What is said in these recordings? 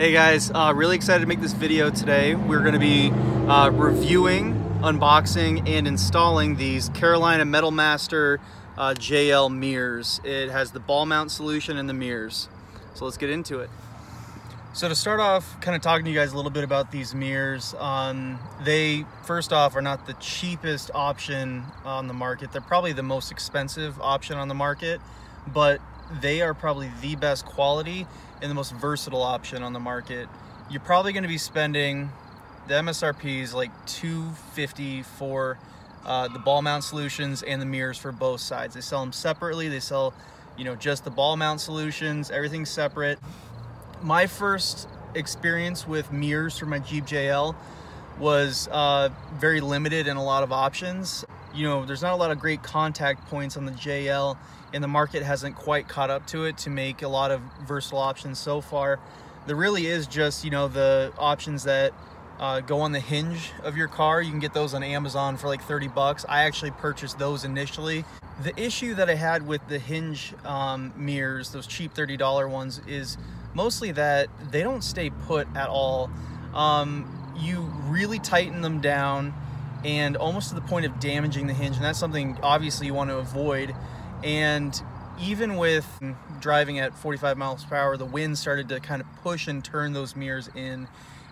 Hey guys, uh, really excited to make this video today. We're going to be uh, reviewing, unboxing, and installing these Carolina Metal Master uh, JL mirrors. It has the ball mount solution and the mirrors. So let's get into it. So to start off, kind of talking to you guys a little bit about these mirrors. Um, they, first off, are not the cheapest option on the market. They're probably the most expensive option on the market, but they are probably the best quality and the most versatile option on the market. You're probably going to be spending the MSRP is like 250 for uh, the ball mount solutions and the mirrors for both sides. They sell them separately. They sell, you know, just the ball mount solutions. Everything's separate. My first experience with mirrors for my Jeep JL was uh, very limited in a lot of options. You know, there's not a lot of great contact points on the JL and the market hasn't quite caught up to it to make a lot of versatile options so far. There really is just, you know, the options that uh, go on the hinge of your car. You can get those on Amazon for like 30 bucks. I actually purchased those initially. The issue that I had with the hinge um, mirrors, those cheap $30 ones, is mostly that they don't stay put at all. Um, you really tighten them down and almost to the point of damaging the hinge and that's something obviously you want to avoid. And even with driving at 45 miles per hour the wind started to kind of push and turn those mirrors in.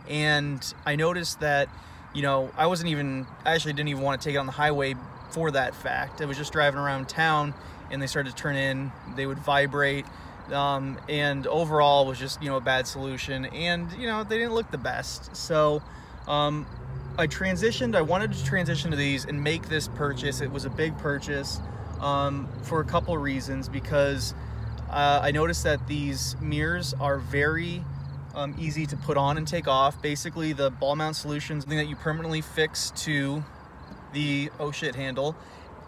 And I noticed that you know I wasn't even I actually didn't even want to take it on the highway for that fact. I was just driving around town and they started to turn in they would vibrate um, and overall was just you know a bad solution. And you know they didn't look the best. So um, I transitioned I wanted to transition to these and make this purchase. It was a big purchase um, for a couple reasons because uh, I noticed that these mirrors are very um, easy to put on and take off. Basically the ball mount solution is something that you permanently fix to the oh shit handle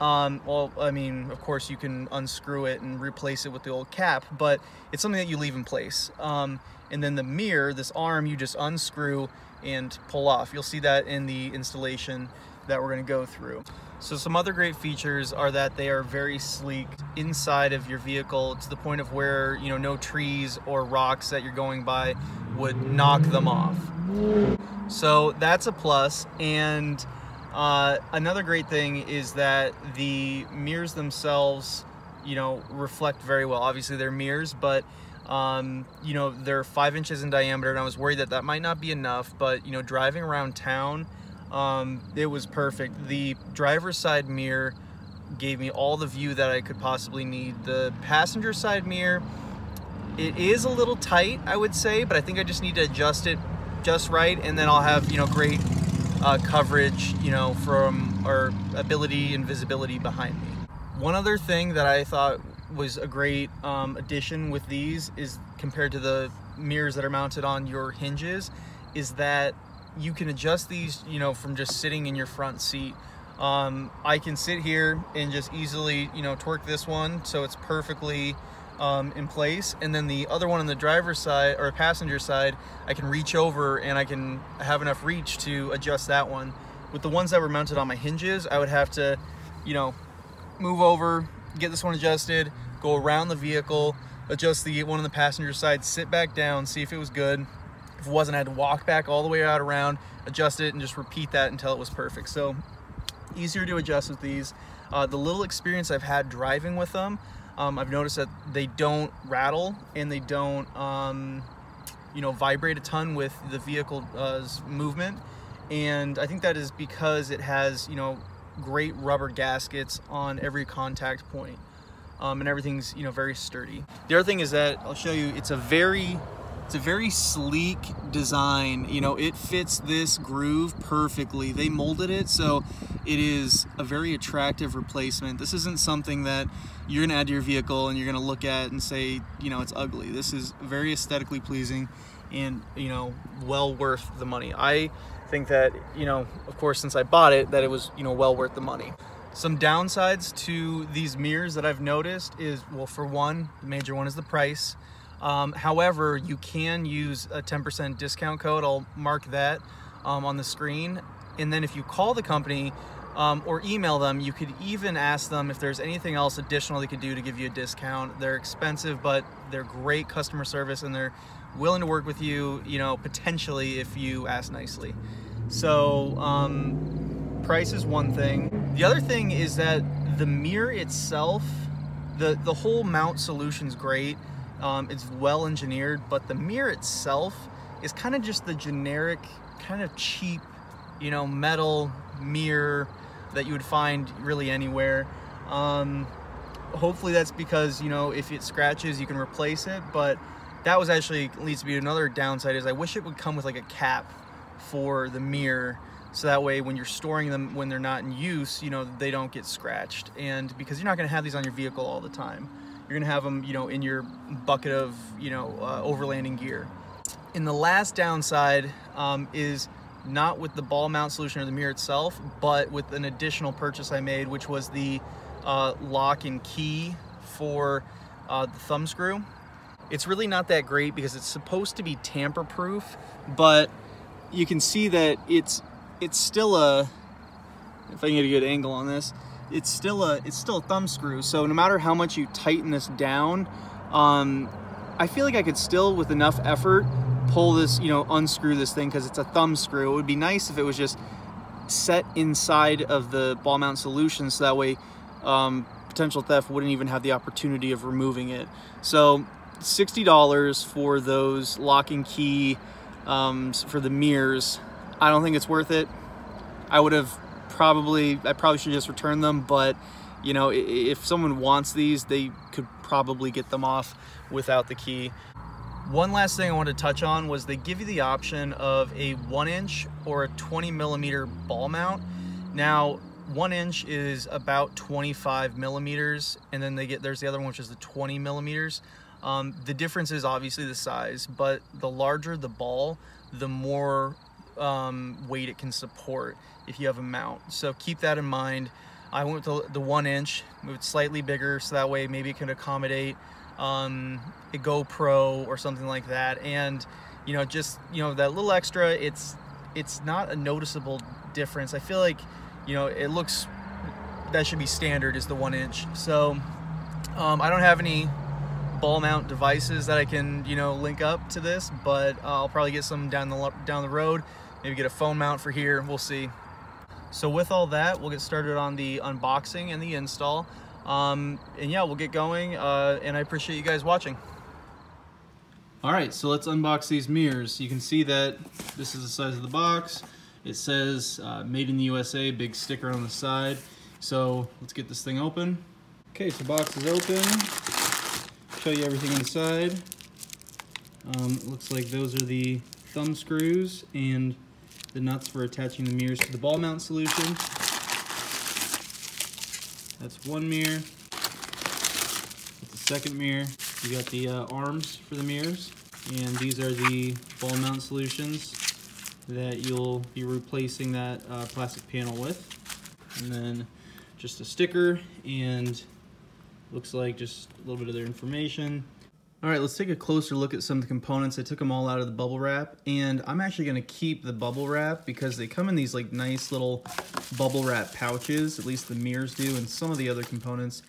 um, well, I mean, of course you can unscrew it and replace it with the old cap, but it's something that you leave in place. Um, and then the mirror, this arm, you just unscrew and pull off. You'll see that in the installation that we're gonna go through. So some other great features are that they are very sleek inside of your vehicle to the point of where, you know, no trees or rocks that you're going by would knock them off. So that's a. And uh, another great thing is that the mirrors themselves, you know, reflect very well. Obviously they're mirrors, but um, you know, they're five inches in diameter and I was worried that that might not be enough, but you know, driving around town, um, it was perfect. The driver's side mirror gave me all the view that I could possibly need. The passenger side mirror, it is a little tight, I would say, but I think I just need to adjust it just right and then I'll have, you know, great uh, coverage, you know, from our ability and visibility behind me. One other thing that I thought was a great um, addition with these is compared to the mirrors that are mounted on your hinges is that you can adjust these, you know, from just sitting in your front seat. Um, I can sit here and just easily, you know, torque this one so it's perfectly um, in place. And then the other one on the driver's side or passenger side, I can reach over and I can have enough reach to adjust that one. With the ones that were mounted on my hinges, I would have to, you know, move over, get this one adjusted, go around the vehicle, adjust the one on the passenger side, sit back down, see if it was good. If it wasn't, I had to walk back all the way out around, adjust it, and just repeat that until it was perfect. So easier to adjust with these. Uh, the little experience I've had driving with them, um, I've noticed that they don't rattle and they don't, um, you know, vibrate a ton with the vehicle's movement. And I think that is because it has, you know, great rubber gaskets on every contact point. Um, and everything's, you know, very sturdy. The other thing is that, I'll show you, it's a very it's a very sleek design. You know, it fits this groove perfectly. They molded it so it is a very attractive replacement. This isn't something that you're gonna add to your vehicle and you're gonna look at and say, you know, it's ugly. This is very aesthetically pleasing and, you know, well worth the money. I think that, you know, of course, since I bought it, that it was, you know, well worth the money. Some downsides to these mirrors that I've noticed is, well, for one, the major one is the price. Um, however, you can use a 10% discount code. I'll mark that um, on the screen. And then if you call the company, um, or email them. You could even ask them if there's anything else additional they could do to give you a discount. They're expensive, but they're great customer service and they're willing to work with you, you know, potentially if you ask nicely. So, um, price is one thing. The other thing is that the mirror itself, the, the whole mount solution is great. Um, it's well engineered, but the mirror itself is kind of just the generic, kind of cheap, you know, metal mirror that you would find really anywhere. Um, hopefully that's because, you know, if it scratches, you can replace it. But that was actually leads to be another downside is I wish it would come with like a cap for the mirror so that way when you're storing them when they're not in use, you know, they don't get scratched. And because you're not gonna have these on your vehicle all the time. You're gonna have them, you know, in your bucket of, you know, uh, overlanding gear. And the last downside um, is not with the ball mount solution or the mirror itself, but with an additional purchase I made, which was the uh, lock and key for uh, the thumb screw. It's really not that great because it's supposed to be tamper proof, but you can see that it's it's still a, if I can get a good angle on this, it's still a it's still a thumb screw. So no matter how much you tighten this down, um, I feel like I could still, with enough effort, pull this, you know, unscrew this thing because it's a thumb screw. It would be nice if it was just set inside of the ball mount solution so that way um, potential theft wouldn't even have the opportunity of removing it. So $60 for those locking key um, for the mirrors. I don't think it's worth it. I would have probably, I probably should just return them, but you know, if someone wants these, they could probably get them off without the key. One last thing I wanted to touch on was they give you the option of a one inch or a 20 millimeter ball mount. Now, one inch is about 25 millimeters, and then they get there's the other one which is the 20 millimeters. Um, the difference is obviously the size, but the larger the ball, the more um, weight it can support if you have a mount. So keep that in mind. I went with the, one inch, moved slightly bigger so that way maybe it can accommodate um, a GoPro or something like that. And, you know, just, you know, that little extra, it's, it's not a noticeable difference. I feel like, you know, it looks, that should be standard is the one inch. So um, I don't have any ball mount devices that I can, you know, link up to this, but I'll probably get some down the, down the road. Maybe get a phone mount for here, we'll see. So with all that, we'll get started on the unboxing and the install. Um, and yeah, we'll get going, uh, and I appreciate you guys watching. All right, so let's unbox these mirrors. You can see that this is the size of the box. It says uh, made in the USA, big sticker on the side. So let's get this thing open. Okay, so box is open. Show you everything inside. Um, looks like those are the thumb screws and the nuts for attaching the mirrors to the ball mount solution. That's one mirror. That's the second mirror. You got the uh, arms for the mirrors. And these are the ball mount solutions that you'll be replacing that uh, plastic panel with. And then just a sticker and looks like just a little bit of their information. All right, let's take a closer look at some of the components. I took them all out of the bubble wrap, and I'm actually gonna keep the bubble wrap because they come in these like nice little bubble wrap pouches, at least the mirrors do, and some of the other components.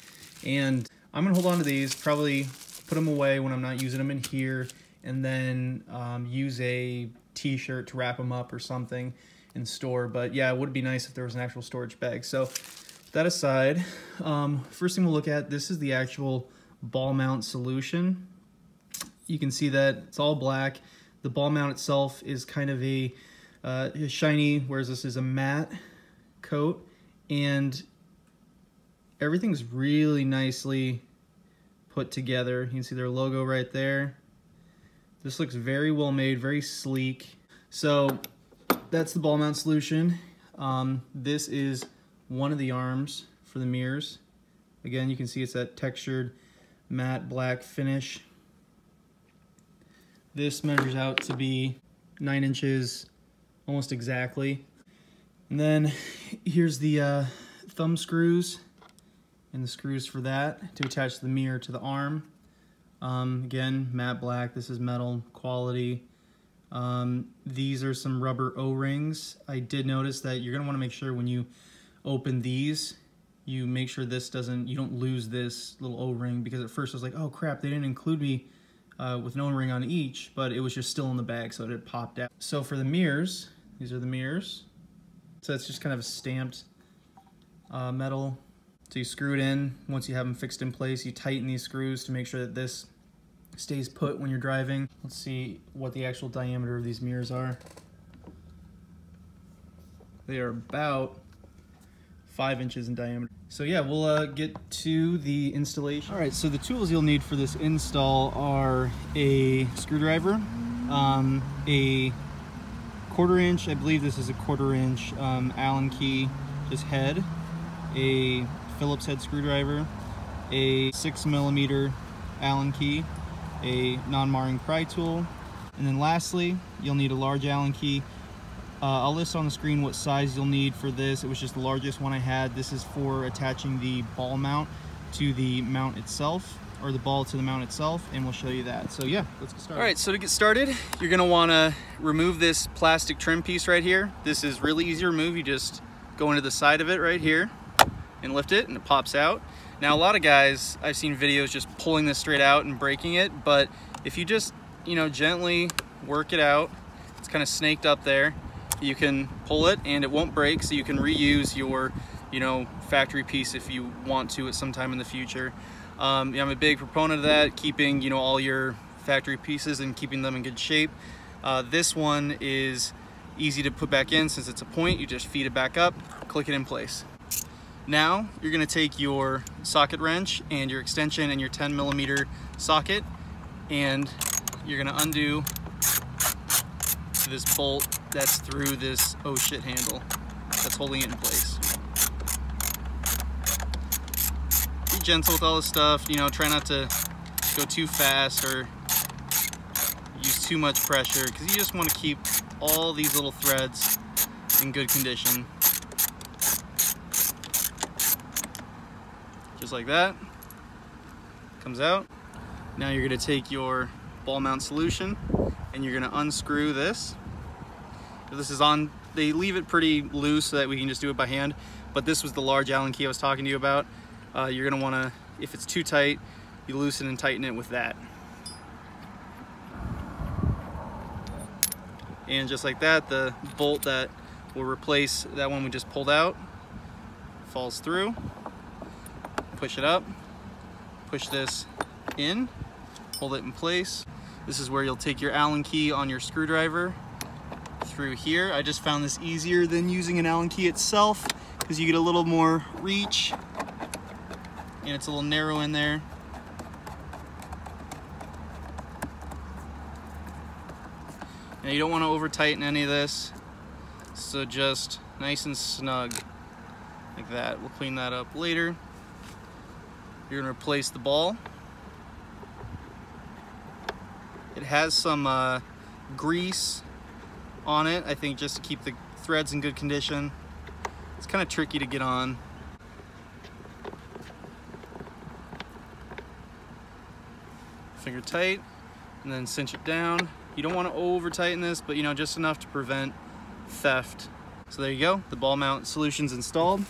And I'm gonna hold on to these, probably put them away when I'm not using them in here, and then um, use a t-shirt to wrap them up or something in store. But yeah, it would be nice if there was an actual storage bag. So that aside, um, first thing we'll look at, this is the actual ball mount solution you can see that it's all black. The ball mount itself is kind of a, uh, shiny, whereas this is a matte coat. And everything's really nicely put together. You can see their logo right there. This looks very well made, very sleek. So that's the ball mount solution. Um, this is one of the arms for the mirrors. Again, you can see it's that textured matte black finish. This measures out to be nine inches almost exactly. And then here's the uh, thumb screws and the screws for that to attach the mirror to the arm. Um, again, matte black, this is metal quality. Um, these are some rubber O-rings. I did notice that you're gonna wanna make sure when you open these, you make sure this doesn't, you don't lose this little O-ring because at first I was like, oh crap, they didn't include me uh, with an O-ring on each, but it was just still in the bag, so it had popped out. So for the mirrors, these are the mirrors. So it's just kind of a stamped uh, metal. So you screw it in. Once you have them fixed in place, you tighten these screws to make sure that this stays put when you're driving. Let's see what the actual diameter of these mirrors are. They are about five inches in diameter. So yeah, we'll uh, get to the installation. All right, so the tools you'll need for this install are a screwdriver, um, a quarter inch, I believe this is a quarter inch um, Allen key, just head, a Phillips head screwdriver, a six millimeter Allen key, a non-marring pry tool, and then lastly, you'll need a large Allen key. Uh, I'll list on the screen what size you'll need for this. It was just the largest one I had. This is for attaching the ball mount to the mount itself or the ball to the mount itself and we'll show you that. So yeah, let's get started. All right, so to get started, you're gonna wanna remove this plastic trim piece right here. This is really easy to remove. You just go into the side of it right here and lift it and it pops out. Now a lot of guys, I've seen videos just pulling this straight out and breaking it, but if you just, you know, gently work it out, it's kind of snaked up there, you can pull it and it won't break, so you can reuse your, you know, factory piece if you want to at some time in the future. Um, I'm a big proponent of that, keeping, you know, all your factory pieces and keeping them in good shape. Uh, this one is easy to put back in since it's a point, you just feed it back up, click it in place. Now you're gonna take your socket wrench and your extension and your 10 millimeter socket and you're gonna undo this bolt that's through this oh shit handle that's holding it in place. Be gentle with all this stuff, you know, try not to go too fast or use too much pressure because you just want to keep all these little threads in good condition. just like that. Comes out. Now you're gonna take your ball mount solution and you're gonna unscrew this. This is on, they leave it pretty loose so that we can just do it by hand, but this was the large Allen key I was talking to you about. Uh, you're gonna wanna, if it's too tight, you loosen and tighten it with that. And just like that, the bolt that will replace that one we just pulled out falls through push it up, push this in, hold it in place. This is where you'll take your Allen key on your screwdriver through here. I just found this easier than using an Allen key itself because you get a little more reach and it's a little narrow in there. Now you don't want to over tighten any of this, so just nice and snug like that. We'll clean that up later. You're gonna replace the ball. It has some uh, grease on it, I think just to keep the threads in good condition. It's kind of tricky to get on. Finger tight, and then cinch it down. You don't want to over tighten this, but you know, just enough to prevent theft. So there you go, the ball mount solution's installed.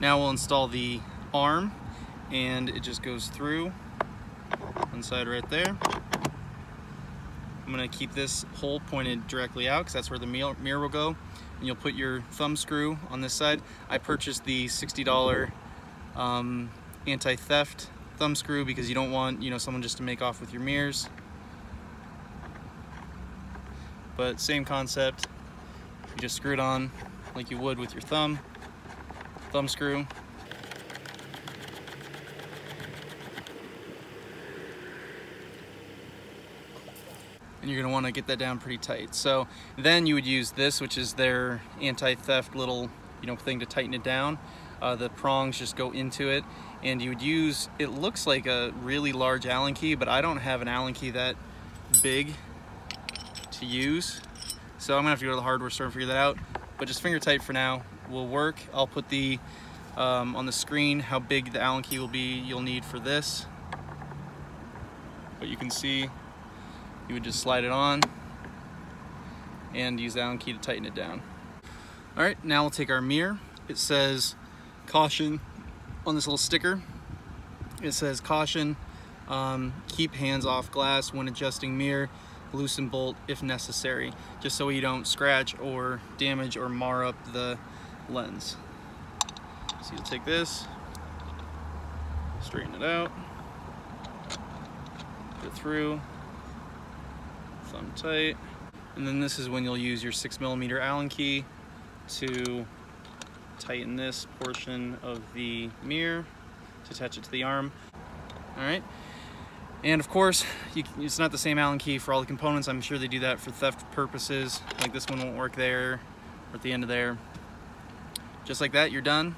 Now we'll install the arm and it just goes through one side right there. I'm gonna keep this hole pointed directly out because that's where the mirror will go. And you'll put your thumb screw on this side. I purchased the $60 um, anti-theft thumb screw because you don't want you know someone just to make off with your mirrors. But same concept, you just screw it on like you would with your thumb, thumb screw, and you're want to get that down pretty tight. So then you would use this, which is their anti-theft little you know thing to tighten it down. Uh, the prongs just go into it, and you would use, it looks like a really large Allen key, but I don't have an Allen key that big to use. So I'm gonna have to go to the hardware store and figure that out. But just finger tight for now will work. I'll put the um, on the screen how big the Allen key will be you'll need for this. But you can see you would just slide it on and use the Allen key to tighten it down. All right, now we'll take our mirror. It says caution on this little sticker. It says caution, um, keep hands off glass when adjusting mirror, loosen bolt if necessary, just so you don't scratch or damage or mar up the lens. So you'll take this, straighten it out, put it through, tight, and then this is when you'll use your six millimeter Allen key to tighten this portion of the mirror to attach it to the arm. All right. And of course, you, it's not the same Allen key for all the components. I'm sure they do that for theft purposes. Like this one won't work there or at the end of there. Just like that, you're done.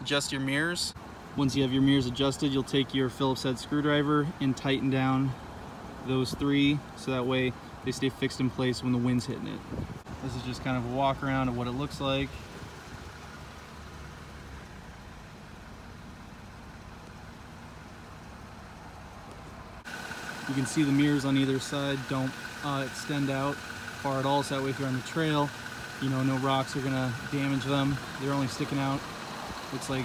Adjust your mirrors. Once you have your mirrors adjusted, you'll take your Phillips head screwdriver and tighten down those three so that way they stay fixed in place when the wind's hitting it. This is just kind of a walk around of what it looks like. You can see the mirrors on either side don't uh, extend out far at all, so that way if you're on the trail, you know, no rocks are gonna damage them. They're only sticking out, looks like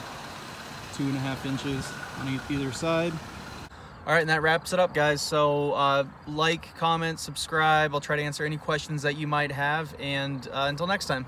two and a half inches on either side. All right, and that wraps it up, guys. So uh, like, comment, subscribe. I'll try to answer any questions that you might have. And uh, until next time.